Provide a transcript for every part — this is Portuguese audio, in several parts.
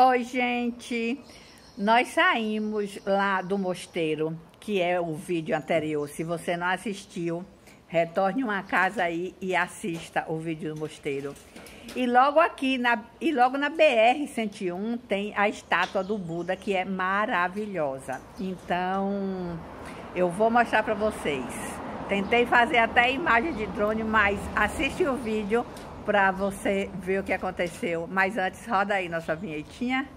Oi, gente. Nós saímos lá do mosteiro, que é o vídeo anterior. Se você não assistiu, retorne uma casa aí e assista o vídeo do mosteiro. E logo aqui, na, e logo na BR-101, tem a estátua do Buda, que é maravilhosa. Então, eu vou mostrar para vocês. Tentei fazer até imagem de drone, mas assiste o vídeo para você ver o que aconteceu. Mas antes, roda aí nossa vinhetinha.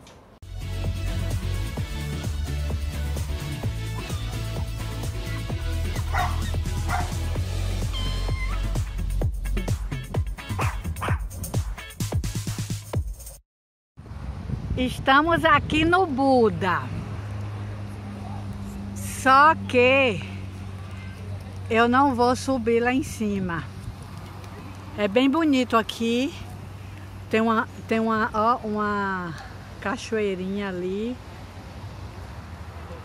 Estamos aqui no Buda. Só que eu não vou subir lá em cima. É bem bonito aqui. Tem uma, tem uma, ó, uma cachoeirinha ali.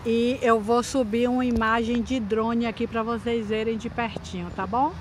E eu vou subir uma imagem de drone aqui para vocês verem de pertinho, tá bom?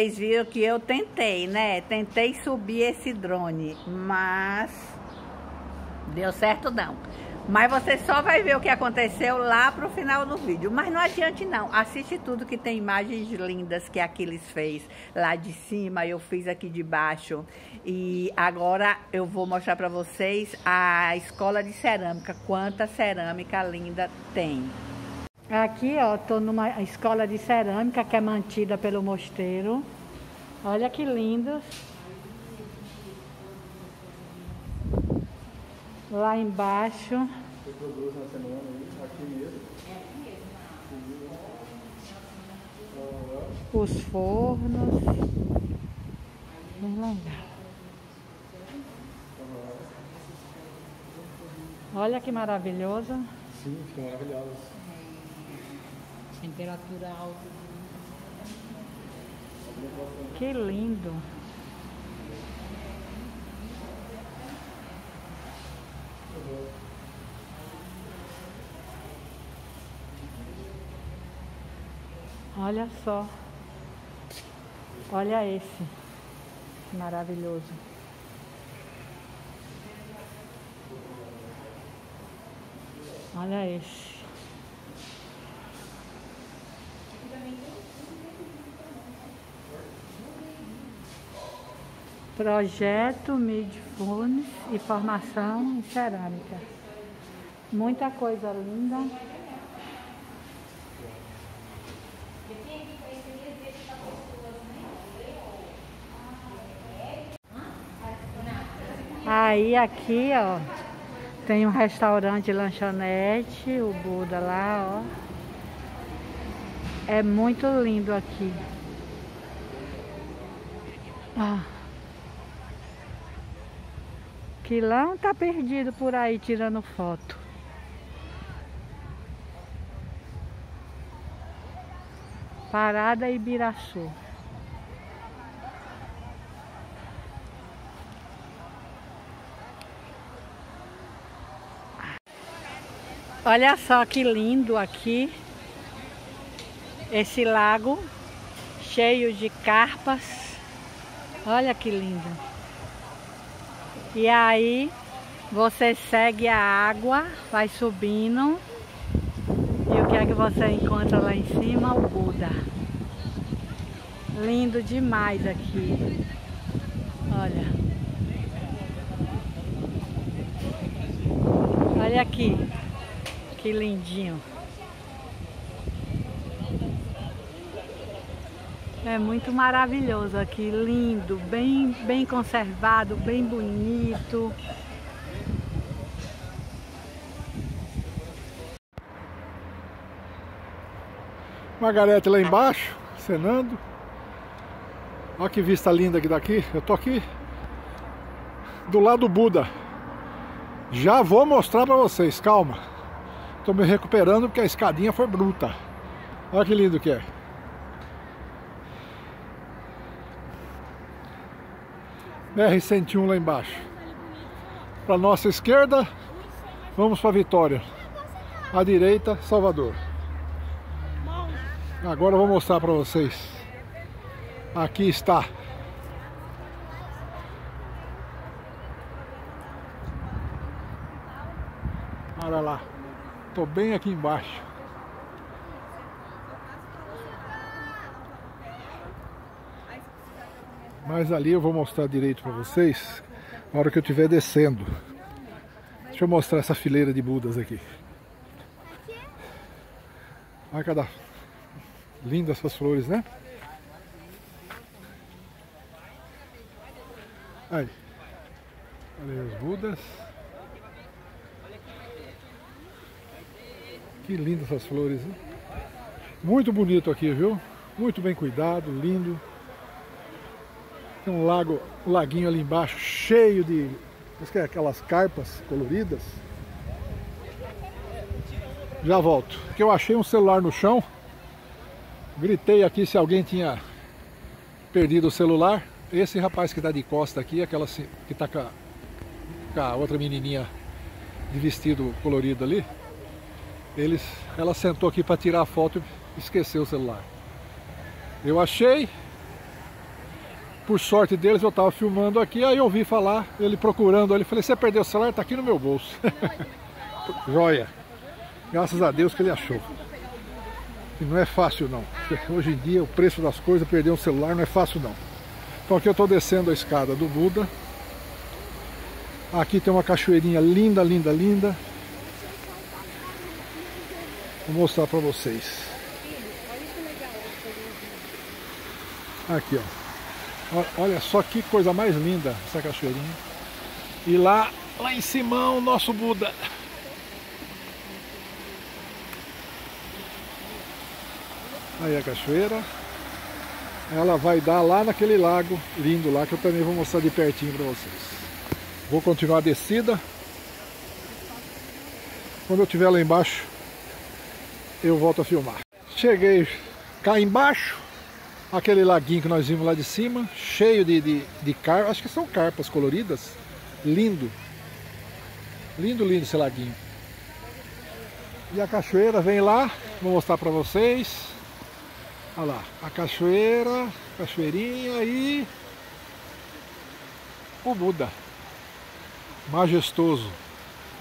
Vocês viram que eu tentei, né? Tentei subir esse drone, mas deu certo não. Mas você só vai ver o que aconteceu lá pro final do vídeo. Mas não adiante não, assiste tudo que tem imagens lindas que Aquiles fez lá de cima, eu fiz aqui de baixo. E agora eu vou mostrar para vocês a escola de cerâmica, quanta cerâmica linda tem. Aqui, ó, tô numa escola de cerâmica que é mantida pelo mosteiro. Olha que lindos. Lá embaixo. Os fornos. Bem legal. Olha que maravilhoso. Sim, ficou maravilhoso. Temperatura alta. Que lindo. Olha só. Olha esse. Maravilhoso. Olha esse. Projeto Midfones e formação em cerâmica. Muita coisa linda. Aí aqui, ó, tem um restaurante lanchonete, o Buda lá, ó. É muito lindo aqui. Ah. Aquilão tá perdido por aí tirando foto. Parada Ibiraçu. Olha só que lindo aqui. Esse lago cheio de carpas. Olha que lindo. E aí você segue a água, vai subindo. E o que é que você encontra lá em cima? O Buda. Lindo demais aqui. Olha. Olha aqui. Que lindinho. É muito maravilhoso aqui, lindo, bem, bem conservado, bem bonito. Margarete lá embaixo, cenando. Olha que vista linda aqui daqui. Eu tô aqui do lado do Buda. Já vou mostrar pra vocês, calma. Tô me recuperando porque a escadinha foi bruta. Olha que lindo que é. BR-101 lá embaixo. Para nossa esquerda, vamos para Vitória. À direita, Salvador. Agora eu vou mostrar para vocês. Aqui está. Olha lá. Estou bem aqui embaixo. Mas ali eu vou mostrar direito para vocês na hora que eu estiver descendo. Deixa eu mostrar essa fileira de Budas aqui. Olha cada lindas essas flores, né? Aí. Olha aí os Budas. Que lindas essas flores, hein? Muito bonito aqui, viu? Muito bem cuidado, lindo. Tem um lago, um laguinho ali embaixo, cheio de é aquelas carpas coloridas. Já volto. Eu achei um celular no chão. Gritei aqui se alguém tinha perdido o celular. Esse rapaz que está de costa aqui, aquela que está com, com a outra menininha de vestido colorido ali, eles, ela sentou aqui para tirar a foto e esqueceu o celular. Eu achei, por sorte deles, eu estava filmando aqui, aí eu ouvi falar, ele procurando ali, falei, você perdeu o celular? Está aqui no meu bolso. Joia. Graças a Deus que ele achou. E não é fácil não. Hoje em dia o preço das coisas, perder um celular não é fácil não. Então aqui eu estou descendo a escada do Buda. Aqui tem uma cachoeirinha linda, linda, linda. Vou mostrar para vocês. Aqui, ó. Olha só que coisa mais linda essa cachoeirinha. E lá, lá em cima, o nosso Buda. Aí a cachoeira. Ela vai dar lá naquele lago lindo lá que eu também vou mostrar de pertinho para vocês. Vou continuar a descida. Quando eu estiver lá embaixo, eu volto a filmar. Cheguei cá embaixo aquele laguinho que nós vimos lá de cima, cheio de, de, de carpas, acho que são carpas coloridas, lindo, lindo, lindo esse laguinho. E a cachoeira vem lá, vou mostrar para vocês. Olha lá, a cachoeira, cachoeirinha e o Buda. Majestoso,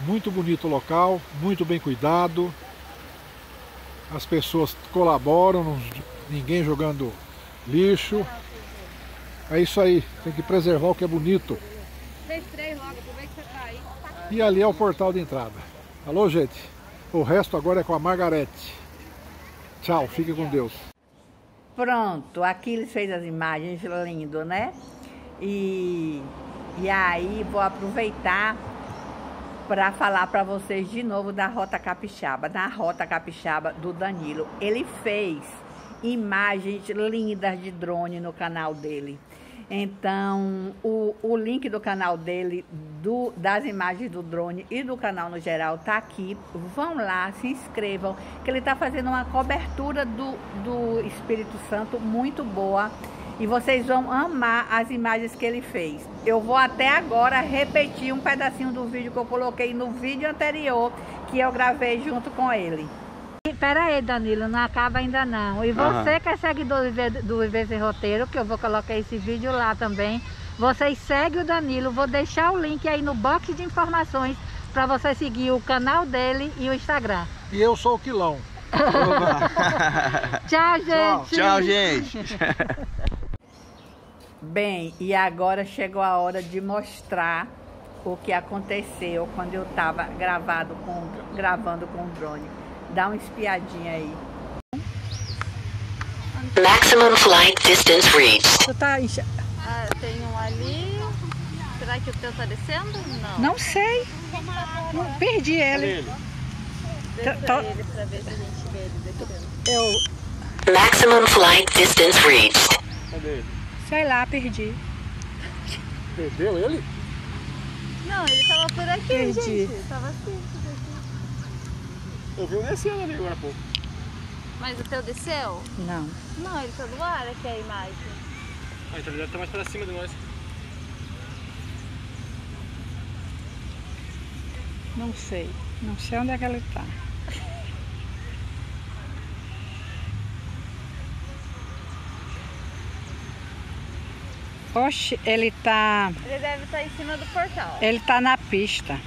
muito bonito o local, muito bem cuidado. As pessoas colaboram, ninguém jogando lixo. É isso aí, tem que preservar o que é bonito. E ali é o portal de entrada. Alô, gente? O resto agora é com a Margarete. Tchau, fique com Deus. Pronto, aqui ele fez as imagens lindo, né? E, e aí vou aproveitar para falar para vocês de novo da Rota Capixaba, da Rota Capixaba do Danilo. Ele fez imagens lindas de drone no canal dele. Então, o, o link do canal dele, do, das imagens do drone e do canal no geral, tá aqui. Vão lá, se inscrevam, que ele tá fazendo uma cobertura do, do Espírito Santo muito boa. E vocês vão amar as imagens que ele fez. Eu vou até agora repetir um pedacinho do vídeo que eu coloquei no vídeo anterior, que eu gravei junto com ele. Pera aí, Danilo, não acaba ainda não. E você uhum. que é seguidor do Sem Roteiro, que eu vou colocar esse vídeo lá também, vocês seguem o Danilo, vou deixar o link aí no box de informações para você seguir o canal dele e o Instagram. E eu sou o Quilão. Tchau, gente. Tchau, gente. Bem, e agora chegou a hora de mostrar o que aconteceu quando eu estava gravado com, gravando com o drone. Dá uma espiadinha aí. Maximum flight distance reached. Tu tá enxa... ah, tem um ali. Será que o teu tá descendo? Não. Não sei. Não, perdi ele. ele. Desça ele pra ver se a gente vê ele descendo. Eu... Maximum flight distance reached. Cadê ele? Sei lá, perdi. Perdeu ele? Não, ele tava por aqui, perdi. gente. Tava assim. Eu vi um descendo ali agora há pouco. Mas o teu desceu? Não. Não, ele tá do ar aqui a imagem. Ah, então ele deve estar mais pra cima de nós. Não sei. Não sei onde é que ele tá. Oxe, ele tá... Ele deve estar tá em cima do portal. Ele tá na pista.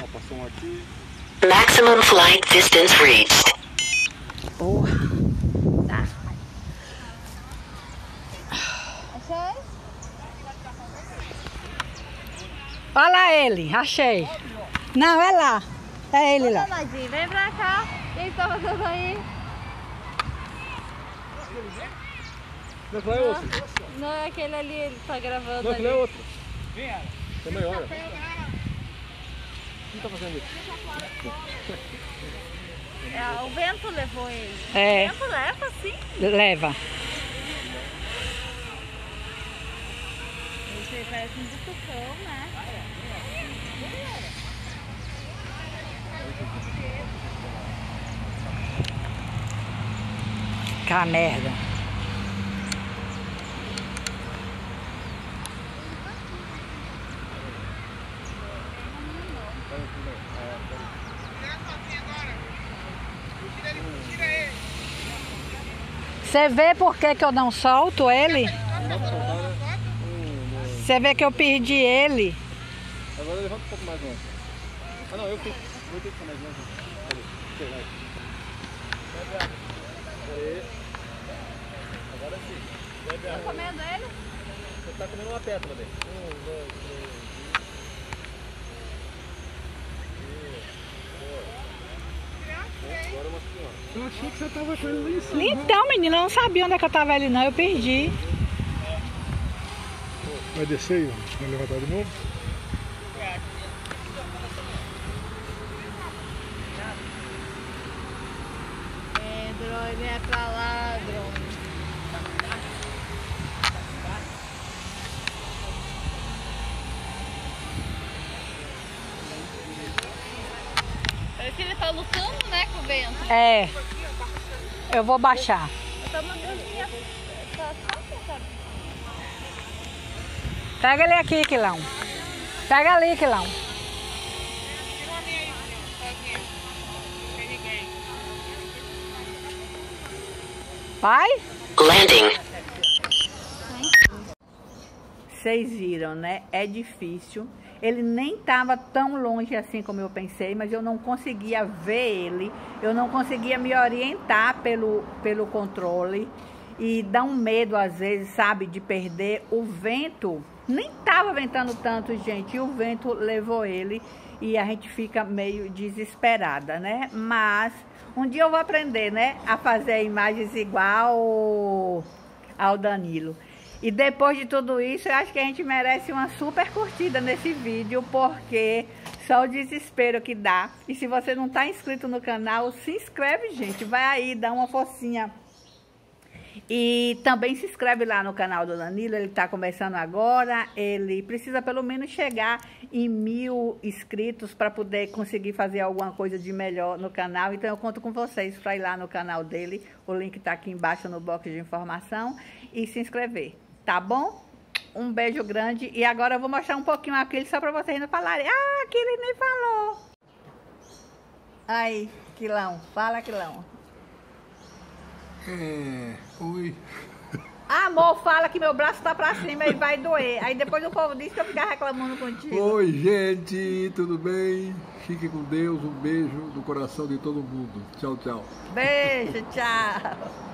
Ó, passou um aqui. Maximum flight distance reached. Porra. Tá. Achei? Olha lá ele, achei. Não, é lá. É ele lá. Vem pra cá. Quem tá fazendo aí? Não, não é outro. Não, é aquele ali, ele tá gravando não, ali. Não, é outro. Vem, É maior. Quem tá fazendo isso? É, o vento levou ele. É. O vento leva, sim. Leva. Esse parece um butucão, né? Cá merda. Você vê por que, que eu não solto ele? Você vê que eu perdi ele. Agora levanta um pouco mais longe. Ah não, eu fico. Vou ter que ficar mais longe. Agora sim. Tá comendo ele? Você tá comendo uma pétala dele. Um, dois, três. Eu achei que você tava ele lá em cima. Então, menina, eu não sabia onde é que eu tava ele não, eu perdi. Vai descer e vai levantar de novo? É, drone é pra lá, drone. Parece que ele tá lutando, né, com o vento. É. Eu vou baixar. Pega ele aqui, Quilão. Pega ali, Quilão. Vai? Landing. Vocês viram, né? É difícil. Ele nem estava tão longe assim como eu pensei, mas eu não conseguia ver ele, eu não conseguia me orientar pelo, pelo controle e dá um medo às vezes, sabe, de perder. O vento nem estava ventando tanto, gente, e o vento levou ele e a gente fica meio desesperada, né? Mas um dia eu vou aprender, né, a fazer imagens igual ao Danilo. E depois de tudo isso, eu acho que a gente merece uma super curtida nesse vídeo, porque só o desespero que dá. E se você não está inscrito no canal, se inscreve, gente. Vai aí, dá uma forcinha. E também se inscreve lá no canal do Danilo, ele está começando agora. Ele precisa pelo menos chegar em mil inscritos para poder conseguir fazer alguma coisa de melhor no canal. Então eu conto com vocês para ir lá no canal dele. O link está aqui embaixo no box de informação e se inscrever. Tá bom? Um beijo grande. E agora eu vou mostrar um pouquinho aquele só para vocês não falarem. Ah, que ele nem falou. Aí, Quilão. Fala, Quilão. É, oi. Amor, fala que meu braço tá pra cima e vai doer. Aí depois o povo diz que eu ficar reclamando contigo. Oi, gente, tudo bem? Fique com Deus, um beijo no coração de todo mundo. Tchau, tchau. Beijo, tchau.